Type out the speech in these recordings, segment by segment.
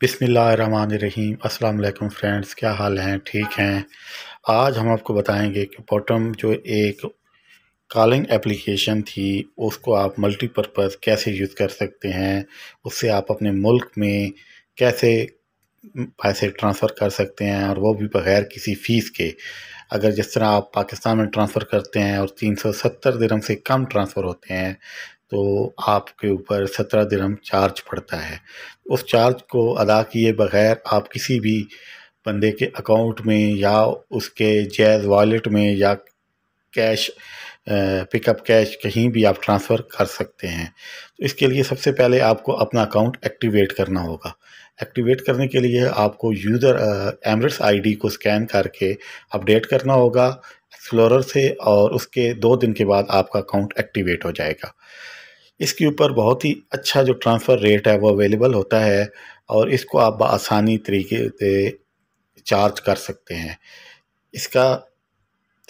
बिसमीम वालेकुम फ्रेंड्स, क्या हाल हैं? ठीक हैं? आज हम आपको बताएँगे कि बॉटम जो एक कॉलिंग एप्लीकेशन थी, उसको आप मल्टीपर्पज़ कैसे यूज़ कर सकते हैं? उससे आप अपने मुल्क में कैसे पैसे ट्रांसफ़र कर सकते हैं? और वो भी बग़ैर किसी फ़ीस के। अगर जिस तरह आप पाकिस्तान में ट्रांसफ़र करते हैं और तीन सौ सत्तर दिरम से कम ट्रांसफ़र होते हैं तो आपके ऊपर सत्रह दिरहम चार्ज पड़ता है। उस चार्ज को अदा किए बगैर आप किसी भी बंदे के अकाउंट में या उसके जैज़ वॉलेट में या कैश पिकअप कैश कहीं भी आप ट्रांसफ़र कर सकते हैं। तो इसके लिए सबसे पहले आपको अपना अकाउंट एक्टिवेट करना होगा। एक्टिवेट करने के लिए आपको यूज़र एमरेट्स आईडी को स्कैन करके अपडेट करना होगा एक्सप्लोरर से, और उसके दो दिन के बाद आपका अकाउंट एक्टिवेट हो जाएगा। इसके ऊपर बहुत ही अच्छा जो ट्रांसफ़र रेट है वो अवेलेबल होता है, और इसको आप आसानी तरीके से चार्ज कर सकते हैं। इसका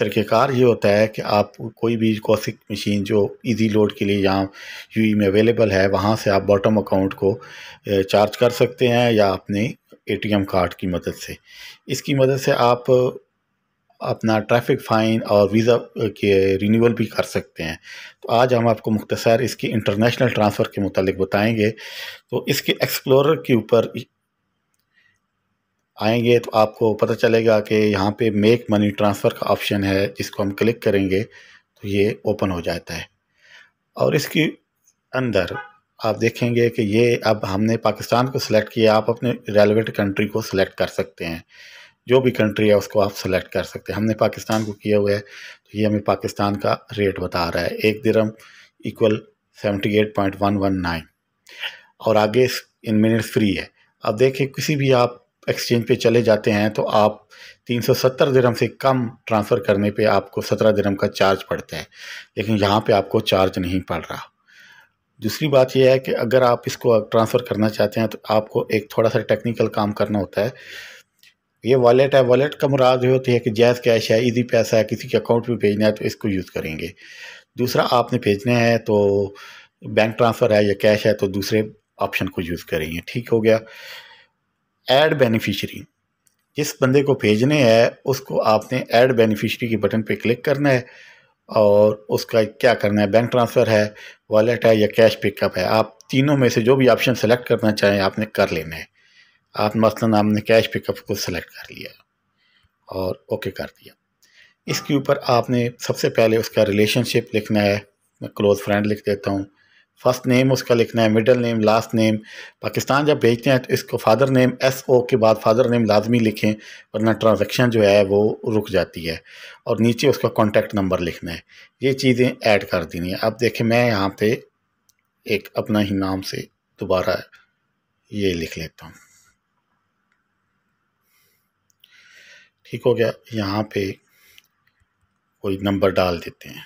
तरीक़ेकार ये होता है कि आप कोई भी कॉसिक मशीन जो इजी लोड के लिए यहाँ यू में अवेलेबल है, वहाँ से आप बॉटम अकाउंट को चार्ज कर सकते हैं या अपने एटीएम कार्ड की मदद से। इसकी मदद से आप अपना ट्रैफ़िक फ़ाइन और वीज़ा के रिन्यूअल भी कर सकते हैं। तो आज हम आपको मुख्तसर इसकी इंटरनेशनल ट्रांसफ़र के मुतालिक बताएँगे। तो इसके एक्सप्लोरर के ऊपर आएँगे तो आपको पता चलेगा कि यहाँ पे मेक मनी ट्रांसफ़र का ऑप्शन है, जिसको हम क्लिक करेंगे तो ये ओपन हो जाता है। और इसके अंदर आप देखेंगे कि ये अब हमने पाकिस्तान को सिलेक्ट किया, आप अपने रेलिवेंट कंट्री को सिलेक्ट कर सकते हैं। जो भी कंट्री है, उसको आप सेलेक्ट कर सकते हैं। हमने पाकिस्तान को किया हुआ है तो ये हमें पाकिस्तान का रेट बता रहा है। एक दिरम equal seventy eight point one one nine और आगे इन मिनट फ्री है। अब देखिए, किसी भी आप एक्सचेंज पे चले जाते हैं तो आप 370 दिरम से कम ट्रांसफ़र करने पे आपको 17 दिरम का चार्ज पड़ता है। लेकिन यहाँ पे आपको चार्ज नहीं पड़ रहा। दूसरी बात यह है कि अगर आप इसको ट्रांसफ़र करना चाहते हैं तो आपको एक थोड़ा सा टेक्निकल काम करना होता है। ये वॉलेट है वॉलेट का मुराद ये होती है कि जैज़ कैश है ईजी पैसा है, किसी के अकाउंट में भेजना है तो इसको यूज़ करेंगे। दूसरा, आपने भेजना है तो बैंक ट्रांसफ़र है या कैश है तो दूसरे ऑप्शन को यूज़ करेंगे। ठीक हो गया। ऐड बेनिफिशरी जिस बंदे को भेजने हैं, उसको आपने ऐड बेनिफिशरी के बटन पे क्लिक करना है और उसका क्या करना है? बैंक ट्रांसफ़र है वॉलेट है या कैश पिकअप है। आप तीनों में से जो भी ऑप्शन सेलेक्ट करना चाहें, आपने कर लेना है। आप मसलन आपने कैश पिकअप को सिलेक्ट कर लिया और ओके कर दिया। इसके ऊपर आपने सबसे पहले उसका रिलेशनशिप लिखना है। मैं क्लोज फ्रेंड लिख देता हूँ। फ़र्स्ट नेम, उसका लिखना है middle name, last name. Pakistan जब भेजते हैं तो इसको फादर नेम एस ओ के बाद फादर नेम लाजमी लिखें, वरना ट्रांजेक्शन जो है वो रुक जाती है। और नीचे उसका कॉन्टैक्ट नंबर लिखना है। ये चीज़ें ऐड कर देनी है। अब देखें मैं यहाँ पे एक अपना ही नाम से दोबारा ये लिख लेता हूँ। ठीक हो गया। यहाँ पे कोई नंबर डाल देते हैं।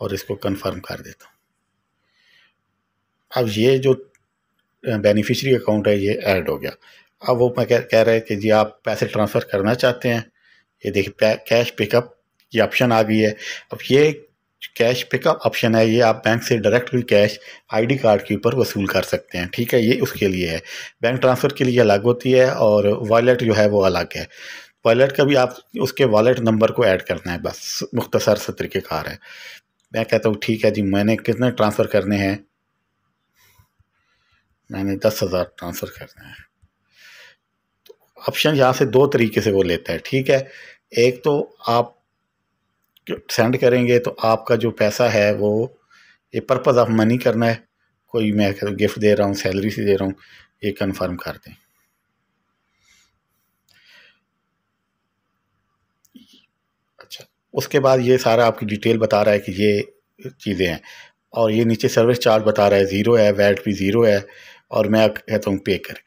और इसको कंफर्म कर देता हूँ। अब ये जो बेनिफिशियरी अकाउंट है ये ऐड हो गया। अब वो मैं कह, कह रहे हैं कि जी आप पैसे ट्रांसफ़र करना चाहते हैं। ये देखिए कैश पिकअप ये ऑप्शन आ गई है। अब ये कैश पिकअप ऑप्शन है ये आप बैंक से डायरेक्ट भी कैश आईडी कार्ड के ऊपर वसूल कर सकते हैं। ठीक है ये उसके लिए है। बैंक ट्रांसफ़र के लिए अलग होती है और वॉलेट जो है वो अलग है। वॉलेट का भी आप उसके वॉलेट नंबर को ऐड करना है बस। मुख्तसर से तरीक़ेकार है मैं कहता हूँ, ठीक है जी, मैंने कितने ट्रांसफ़र करने हैं? मैंने दस हज़ार ट्रांसफ़र करने हैं। तो ऑप्शन यहाँ से दो तरीके से वो लेता है, ठीक है? एक तो आप सेंड करेंगे तो आपका जो पैसा है वो, ये पर्पज़ ऑफ़ मनी करना है। कोई मैं गिफ्ट दे रहा हूँ, सैलरी से दे रहा हूँ, ये कंफर्म कर दें। अच्छा उसके बाद ये सारा आपकी डिटेल बता रहा है कि ये चीज़ें हैं। और ये नीचे सर्विस चार्ज बता रहा है ज़ीरो है वैट भी ज़ीरो है और मैं कहता हूँ पे करें।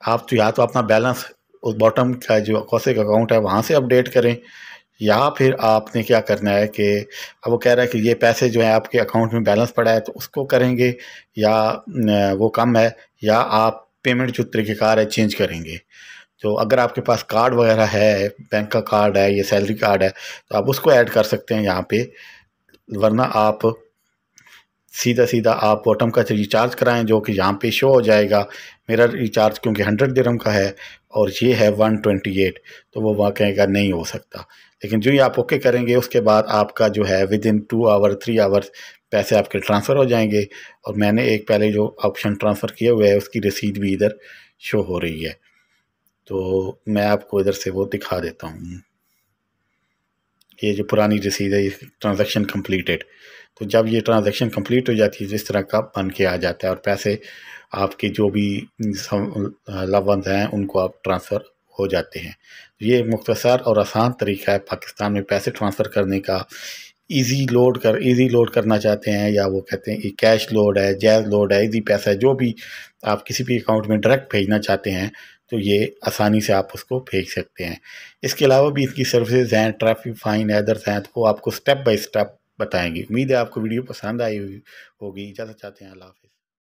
आप तो या तो अपना बैलेंस उस बॉटम का जो कौसे अकाउंट है, वहाँ से अपडेट करें या फिर आपने क्या करना है कि अब वो कह रहा है कि ये पैसे जो है आपके अकाउंट में बैलेंस पड़ा है तो उसको करेंगे या वो कम है या आप पेमेंट जो तरीक़ेकार है चेंज करेंगे। तो अगर आपके पास कार्ड वगैरह है बैंक का कार्ड है या सैलरी कार्ड है तो आप उसको ऐड कर सकते हैं यहाँ पे। वरना आप सीधा सीधा आप बॉटम का रिचार्ज कराएँ, जो कि यहाँ पे शो हो जाएगा। मेरा रिचार्ज क्योंकि हंड्रेड दिरम का है और ये है वन ट्वेंटी एट तो वो वहाँ कहेगा नहीं हो सकता। लेकिन जो ही आप ओके करेंगे, उसके बाद आपका जो है within two hour three hours पैसे आपके ट्रांसफ़र हो जाएँगे। और मैंने एक पहले जो ऑप्शन ट्रांसफ़र किए हुए है, उसकी रसीद भी इधर शो हो रही है। तो मैं आपको इधर से वो दिखा देता हूँ। ये जो पुरानी रसीद है ट्रांजेक्शन कम्प्लीटेड तो जब ये ट्रांजेक्शन कंप्लीट हो जाती है, जिस तरह का बन के आ जाता है और पैसे आपके जो भी लव हैं, उनको आप ट्रांसफ़र हो जाते हैं। ये मुख्तसर और आसान तरीका है पाकिस्तान में पैसे ट्रांसफ़र करने का। इजी लोड कर इजी लोड करना चाहते हैं या वो कहते हैं कि कैश लोड है जैज लोड है इजी पैसा है, जो भी आप किसी भी अकाउंट में डायरेक्ट भेजना चाहते हैं तो ये आसानी से आप उसको भेज सकते हैं। इसके अलावा भी इसकी सर्विसेज़ हैं ट्रैफ़िक फाइन एदर्स हैं तो वो आपको स्टेप बाय स्टेप बताएँगे। उम्मीद है आपको वीडियो पसंद आई हुई होगी। इजाज़त चाहते हैं। अल्लाह हाफिज़।